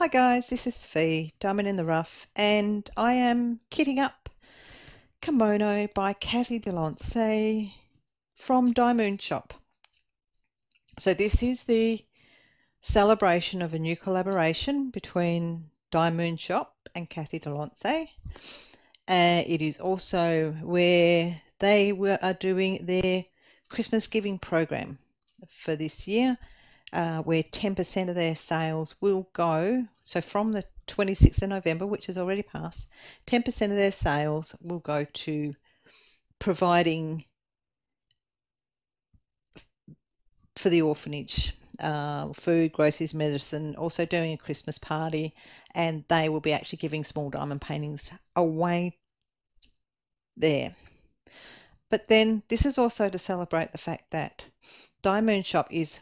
Hi guys, this is Fee, Diamond in the Rough, and I am kitting up Kimono by Cathy Delanssay from DIYMoon Shop. So this is the celebration of a new collaboration between DIYMoon Shop and Cathy Delanssay. Uh, it is also where they were, are doing their Christmas giving program for this year uh, where 10% of their sales will go. So from the 26th of November, which has already passed, 10% of their sales will go to providing for the orphanage. Uh, food, groceries, medicine, also doing a Christmas party, and they will be actually giving small diamond paintings away there. But then this is also to celebrate the fact that DIYMoon Shop is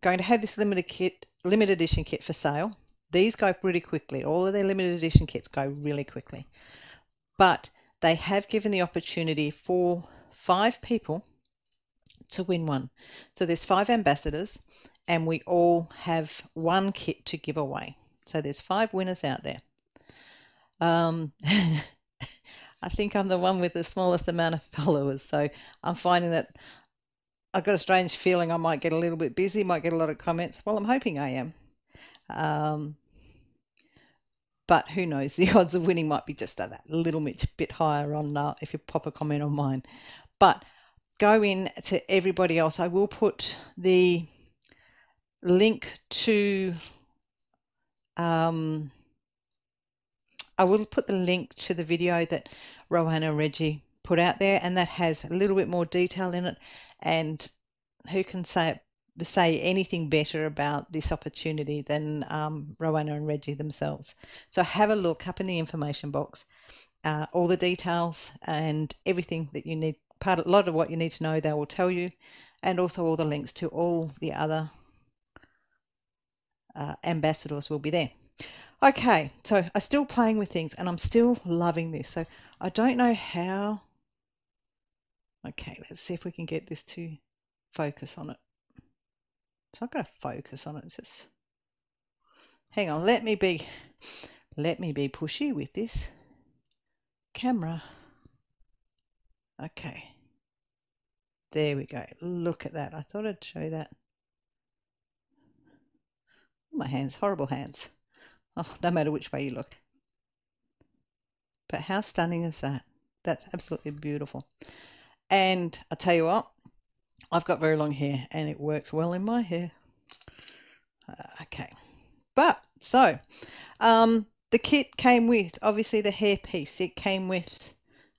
going to have this limited kit, limited edition kit for sale. These go pretty quickly. All of their limited edition kits go really quickly. But they have given the opportunity for five people to win one. So there's five ambassadors and we all have one kit to give away. So there's five winners out there. Um, I think I'm the one with the smallest amount of followers, so I'm finding that I've got a strange feeling I might get a little bit busy, might get a lot of comments. Well, I'm hoping I am. Um, but who knows? The odds of winning might be just a little bit, bit higher on uh, if you pop a comment on mine. But go in to everybody else. I will put the link to. Um, I will put the link to the video that Rowanna Reggie put out there, and that has a little bit more detail in it. And who can say say anything better about this opportunity than um, Rowanna and Reggie themselves? So have a look up in the information box, uh, all the details and everything that you need. Part a lot of what you need to know, they will tell you, and also all the links to all the other uh, ambassadors will be there. Okay, so I'm still playing with things and I'm still loving this. So I don't know how Okay, let's see if we can get this to focus on it. It's not going to focus on it. It's just hang on. Let me be let me be pushy with this camera. Okay, there we go. Look at that. I thought I'd show you that. Oh, my hands, horrible hands. Oh, no matter which way you look. But how stunning is that? That's absolutely beautiful. And I tell you what, I've got very long hair and it works well in my hair. Uh, okay. But so, um, the kit came with obviously the hair piece. It came with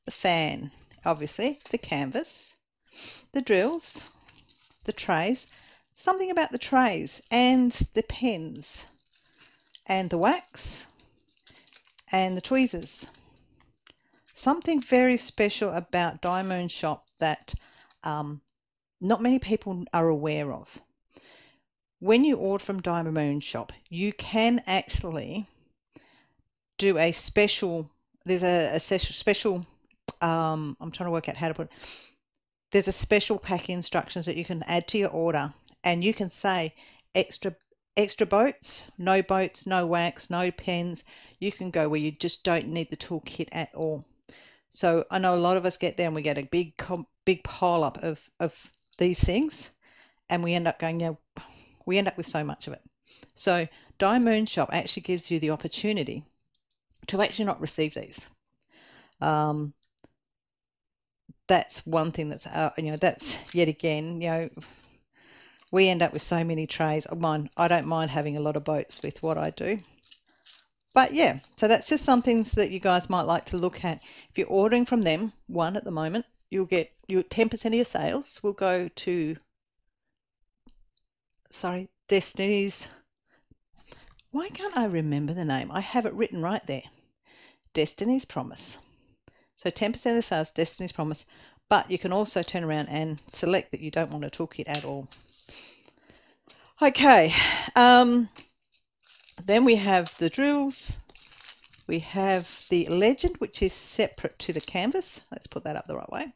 the fan, obviously, the canvas, the drills, the trays, something about the trays and the pens and the wax and the tweezers something very special about DIYMoon Shop that um, not many people are aware of. When you order from DIYMoon Shop, you can actually do a special. There's a, a special. Um, I'm trying to work out how to put. It. There's a special packing instructions that you can add to your order, and you can say extra extra boats, no boats, no wax, no pens. You can go where you just don't need the toolkit at all. So I know a lot of us get there and we get a big big pile up of, of these things and we end up going, yeah, we end up with so much of it. So DIYMoon Shop actually gives you the opportunity to actually not receive these. Um, that's one thing that's uh, you know that's yet again you know we end up with so many trays. I mind I don't mind having a lot of boats with what I do. But yeah, so that's just something that you guys might like to look at. If you're ordering from them, one at the moment, you'll get your 10% of your sales will go to sorry, Destiny's why can't I remember the name? I have it written right there. Destiny's Promise. So 10% of the sales, Destiny's Promise. But you can also turn around and select that you don't want a toolkit at all. Okay, um, then we have the drills. We have the legend, which is separate to the canvas. Let's put that up the right way.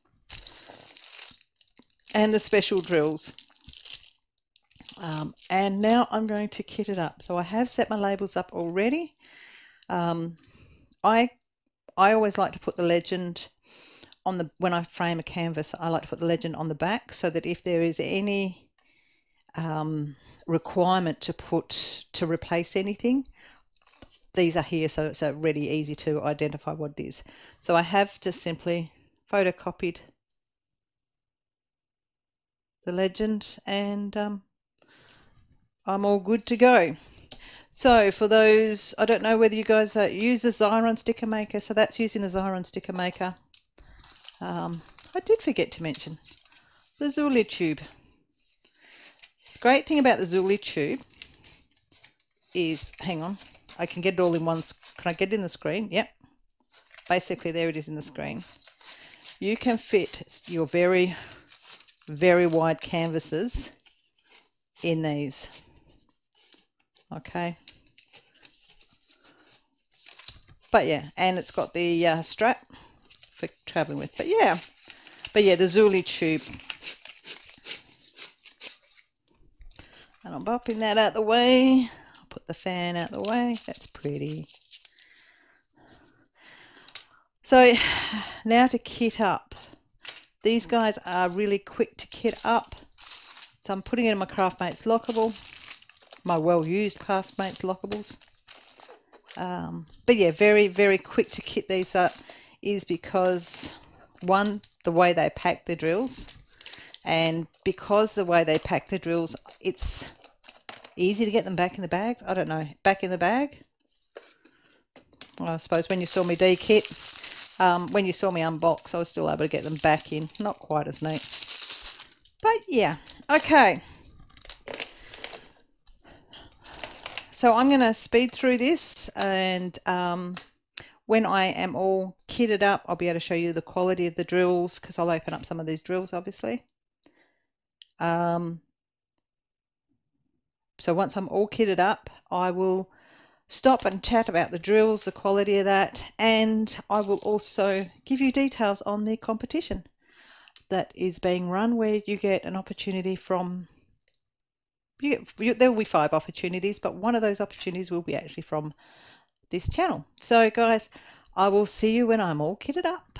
And the special drills. Um, and now I'm going to kit it up. So I have set my labels up already. Um, I I always like to put the legend on the when I frame a canvas. I like to put the legend on the back so that if there is any um, requirement to put to replace anything, these are here, so it's a really easy to identify what it is. So I have just simply photocopied the legend and um, I'm all good to go. So for those, I don't know whether you guys uh, use the Xyron sticker maker, so that's using the Xyron sticker maker. Um, I did forget to mention the Zuli tube. Great thing about the Zuli tube is, hang on, I can get it all in one, can I get it in the screen? Yep. Basically there it is in the screen. You can fit your very, very wide canvases in these. Okay. But yeah, and it's got the uh, strap for traveling with. But yeah, but yeah, the Zuli tube. And I'm bopping that out the way. I'll put the fan out the way. That's pretty. So now to kit up. These guys are really quick to kit up. So I'm putting it in my Craftmates lockable, my well-used Craftmates lockables. Um, but yeah, very, very quick to kit these up is because one, the way they pack the drills, and because the way they pack the drills, it's easy to get them back in the bag. I don't know, back in the bag. Well, I suppose when you saw me de-kit, um, when you saw me unbox, I was still able to get them back in. Not quite as neat. But yeah, okay. So I'm going to speed through this and um, when I am all kitted up, I'll be able to show you the quality of the drills because I'll open up some of these drills obviously. Um, so once I'm all kitted up, I will stop and chat about the drills, the quality of that, and I will also give you details on the competition that is being run where you get an opportunity from you you, there will be five opportunities but one of those opportunities will be actually from this channel. So guys i will see you when i'm all kitted up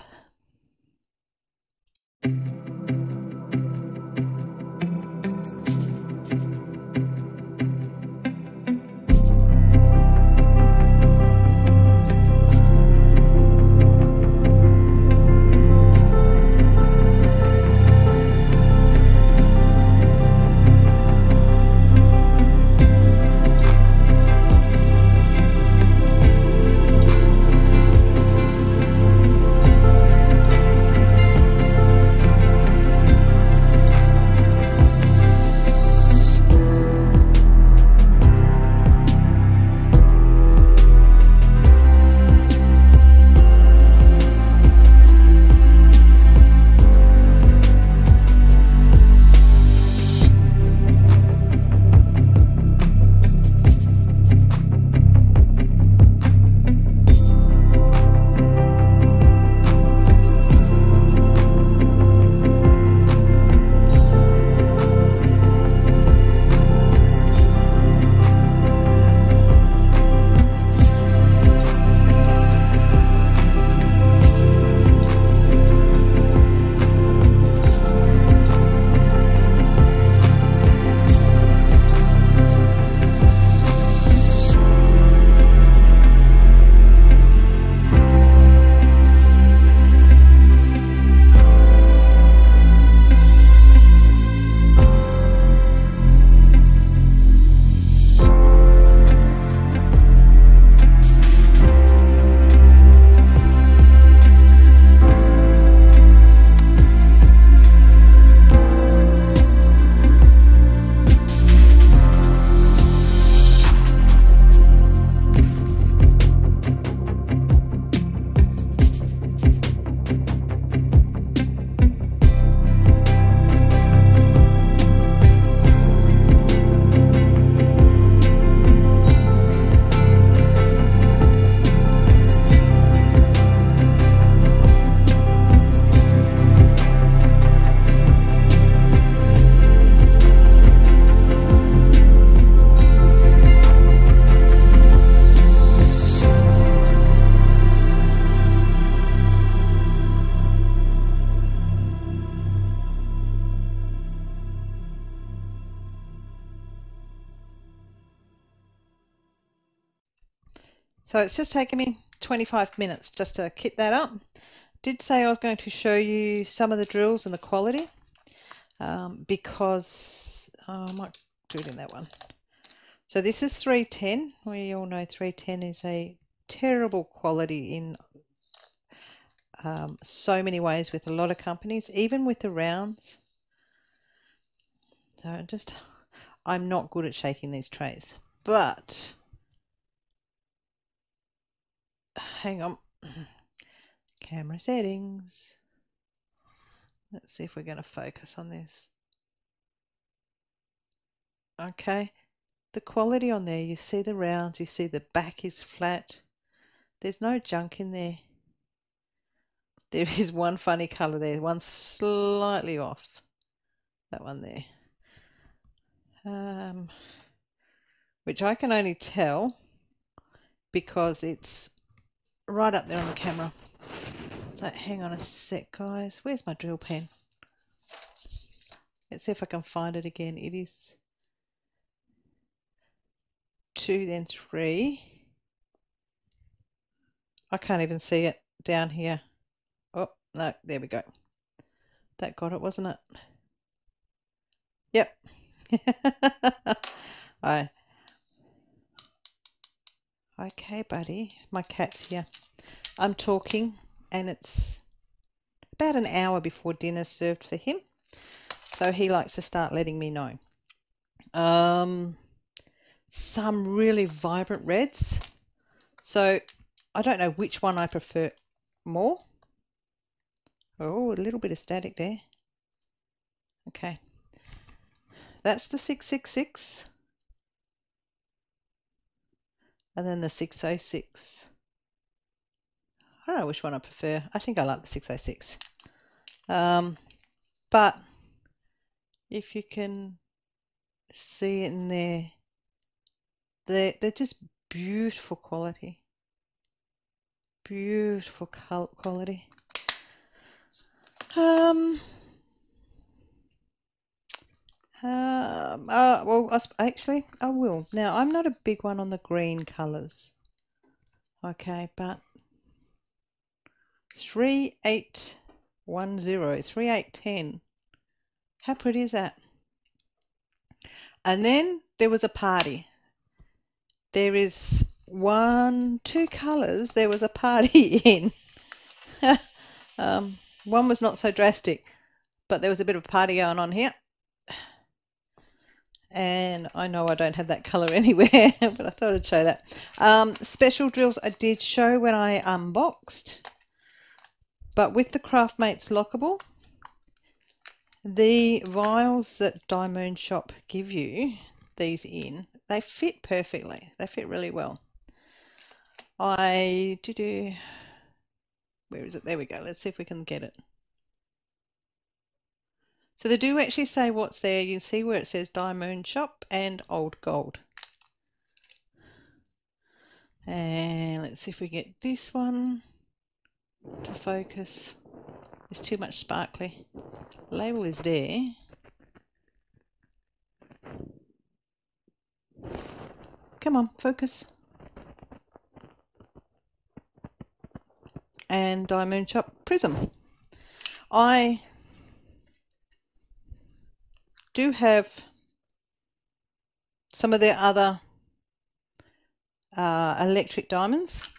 So it's just taken me 25 minutes just to kit that up. Did say I was going to show you some of the drills and the quality um, because oh, I might do it in that one. So this is 310. We all know 310 is a terrible quality in um, so many ways with a lot of companies, even with the rounds. So I'm just, I'm not good at shaking these trays, but hang on. Camera settings. Let's see if we're going to focus on this. Okay, the quality on there, you see the rounds, you see the back is flat. There's no junk in there. There is one funny colour there, one slightly off. That one there. Um, which I can only tell because it's right up there on the camera. So hang on a sec, guys. Where's my drill pen? Let's see if I can find it again. It is two, then three. I can't even see it down here. Oh, no, there we go. That got it, wasn't it? Yep. I. Okay, buddy. My cat's here. I'm talking, and it's about an hour before dinner's served for him. So he likes to start letting me know. Um, some really vibrant reds. So I don't know which one I prefer more. Oh, a little bit of static there. Okay. That's the 666. And then the 606. I don't know which one I prefer. I think I like the 606. Um, but if you can see it in there, they're, they're just beautiful quality. Beautiful quality. Um, um, uh, well, actually, I will. Now, I'm not a big one on the green colours. Okay, but 3810, 3810. How pretty is that? And then there was a party. There is one, two colours there was a party in. um, one was not so drastic, but there was a bit of a party going on here. And I know I don't have that colour anywhere, but I thought I'd show that. Um, special drills I did show when I unboxed, but with the Craftmates lockable, the vials that DIYMoon Shop give you these in, they fit perfectly. They fit really well. I do do. Where is it? There we go. Let's see if we can get it. So they do actually say what's there. You see where it says DIYMoon Shop and Old Gold. And let's see if we get this one to focus. There's too much sparkly. Label is there. Come on, focus. and DIYMoon Shop Prism. I do have some of their other uh, electric diamonds.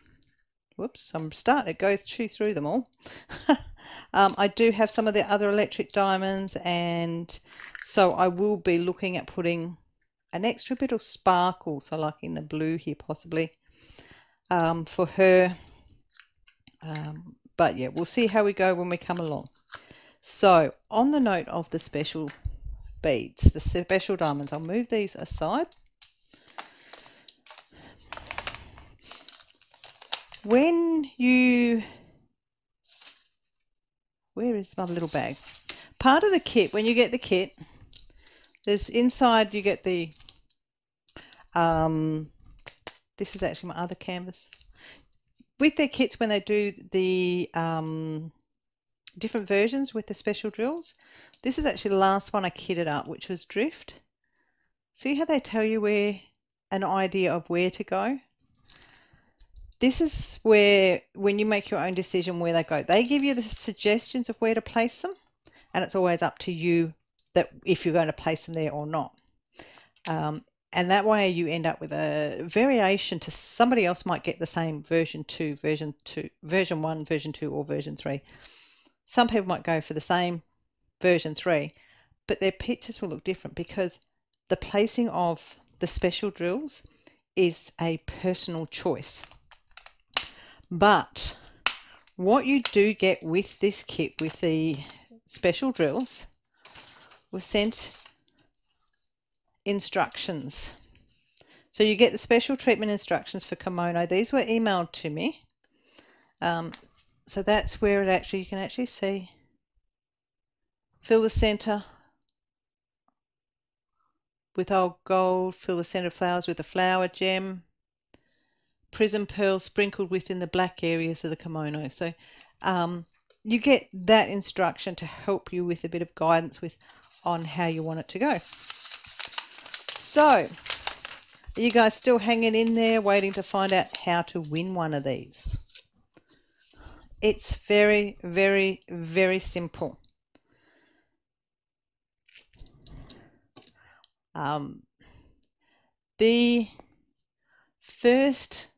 Whoops, I'm starting to go through, through them all. um, I do have some of the other electric diamonds and so I will be looking at putting an extra bit of sparkle, so like in the blue here possibly, um, for her um, but yeah, we'll see how we go when we come along. So on the note of the special beads, the special diamonds, I'll move these aside. When you, where is my little bag? Part of the kit, when you get the kit, there's inside you get the, um, this is actually my other canvas with their kits when they do the um, different versions with the special drills. This is actually the last one I kitted up, which was drift. See how they tell you where an idea of where to go? this is where when you make your own decision where they go, they give you the suggestions of where to place them, and it's always up to you that if you're going to place them there or not. Um, and that way you end up with a variation to somebody else might get the same version 2 version 2 version 1 version 2 or version 3 some people might go for the same version 3 but their pictures will look different because the placing of the special drills is a personal choice but what you do get with this kit with the special drills was sent instructions. So you get the special treatment instructions for kimono. These were emailed to me. Um, so that's where it actually, you can actually see, fill the center with old gold, fill the center of flowers with a flower gem, prism pearl sprinkled within the black areas of the kimono. So um, you get that instruction to help you with a bit of guidance with on how you want it to go. So, are you guys still hanging in there waiting to find out how to win one of these? It's very, very, very simple. Um, the first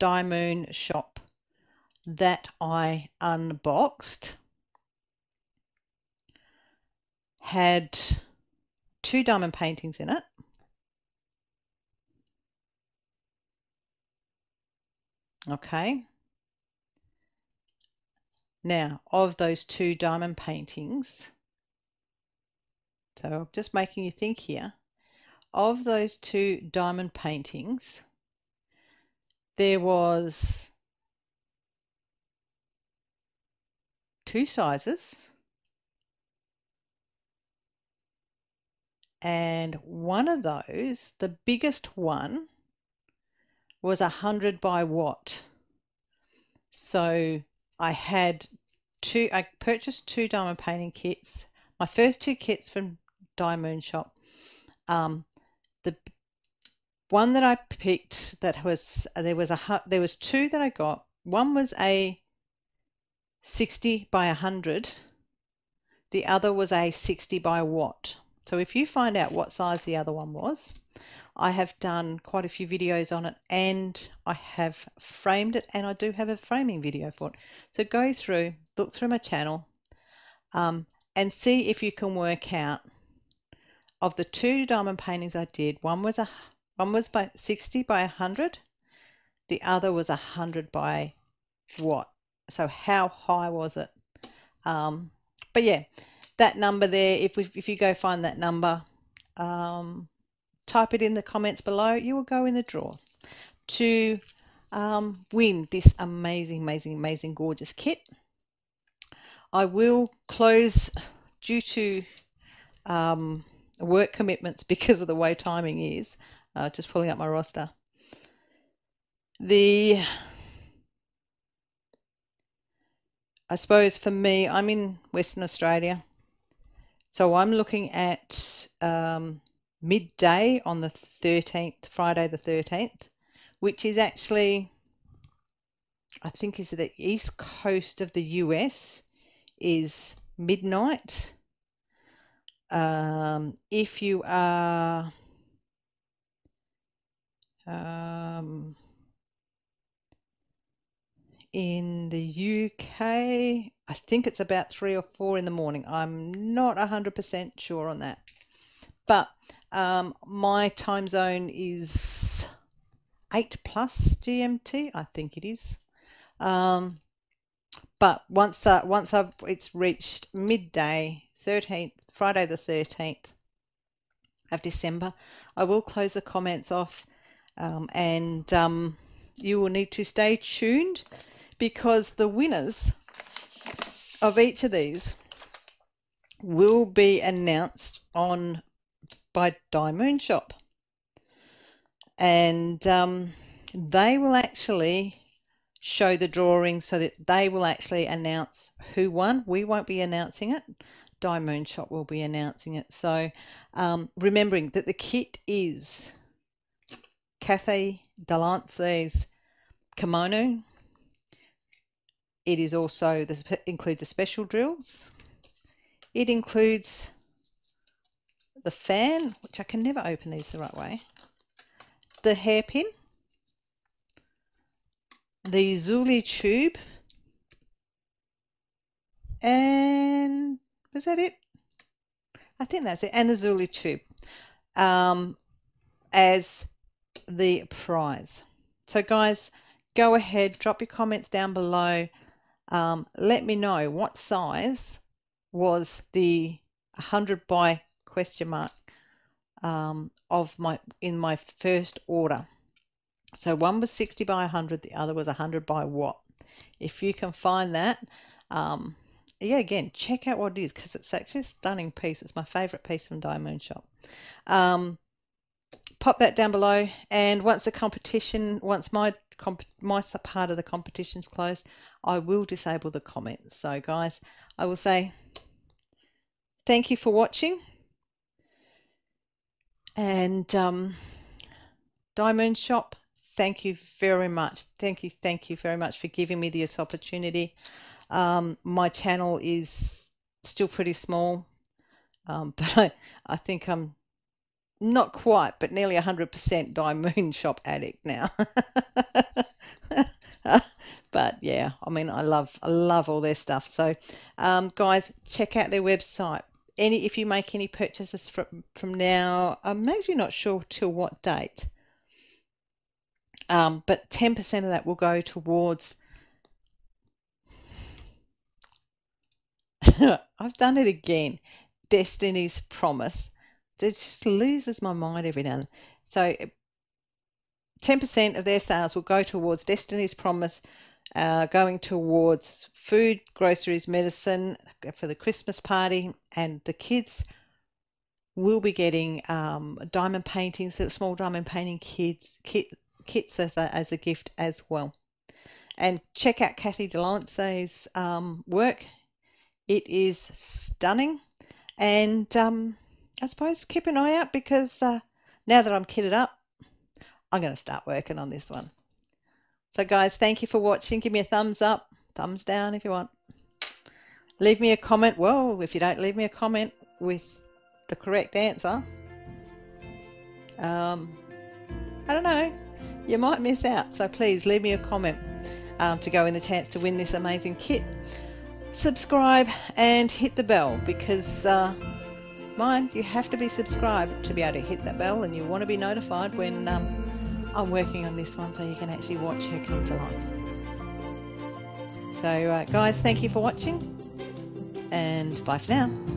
DIYMoon shop that I unboxed had two diamond paintings in it. Okay. Now, of those two diamond paintings, so I'm just making you think here, of those two diamond paintings, there was two sizes and one of those, the biggest one, was a hundred by what? So I had two. I purchased two diamond painting kits. My first two kits from DIYMoon Shop. Um, the one that I picked that was there was a there was two that I got. One was a 60 by 100. The other was a 60 by watt. So if you find out what size the other one was, I have done quite a few videos on it and I have framed it and I do have a framing video for it. So go through, look through my channel um, and see if you can work out of the two diamond paintings I did, one was a one was by 60 by 100, the other was 100 by what? So how high was it? Um, but yeah, that number there, if, we, if you go find that number, um, type it in the comments below, you will go in the draw to um, win this amazing, amazing, amazing, gorgeous kit. I will close due to um, work commitments because of the way timing is. Uh, just pulling up my roster. The I suppose for me, I'm in Western Australia. So I'm looking at um, midday on the 13th, Friday the 13th, which is actually, I think, is the east coast of the US, is midnight. Um, if you are um, in the UK, I think it's about three or four in the morning. I'm not 100% sure on that. But um, my time zone is 8 plus GMT, I think it is. Um, but once uh, once I've it's reached midday, 13th Friday the 13th of December, I will close the comments off, um, and um, you will need to stay tuned because the winners of each of these will be announced on by DIYMoon Shop, and um, they will actually show the drawing so that they will actually announce who won. We won't be announcing it. DIYMoon Shop will be announcing it. So, um, remembering that the kit is Cathy Delanssay's kimono. It is also this includes the special drills. It includes the fan, which I can never open these the right way. The hairpin, the Zuli tube, and was that it? I think that's it, and the Zuli tube um, as the prize. So, guys, go ahead, drop your comments down below. Um, let me know what size was the 100 by question mark um, of my in my first order. So one was 60 by 100, the other was 100 by what. If you can find that, um, yeah, again, check out what it is because it's actually a stunning piece. It's my favourite piece from DIYMoon Shop. Um, pop that down below, and once the competition, once my my part of the competition's closed, I will disable the comments. So, guys, I will say thank you for watching, and um, DIYMoon Shop. Thank you very much. Thank you, thank you very much for giving me this opportunity. Um, my channel is still pretty small, um, but I, I think I'm not quite, but nearly 100% Diamond Shop addict now. but yeah, I mean, I love, I love all their stuff. So, um, guys, check out their website. Any, if you make any purchases from from now, I'm actually not sure till what date. Um, but 10% of that will go towards I've done it again. Destiny's Promise. It just loses my mind every now and then. So 10% of their sales will go towards Destiny's Promise, uh, going towards food, groceries, medicine for the Christmas party, and the kids will be getting um, diamond paintings, small diamond painting kids kit, kits as a, as a gift as well. And check out Cathy Delanssay's um, work. It is stunning. And um, I suppose keep an eye out because uh, now that I'm kitted up, I'm going to start working on this one. So, guys, thank you for watching. Give me a thumbs up, thumbs down if you want. Leave me a comment. Well, if you don't leave me a comment with the correct answer, um, I don't know, you might miss out. So, please leave me a comment um, to go in the chance to win this amazing kit subscribe and hit the bell because uh, mind you have to be subscribed to be able to hit that bell and you want to be notified when um, I'm working on this one so you can actually watch her come to life. So uh, guys thank you for watching and bye for now.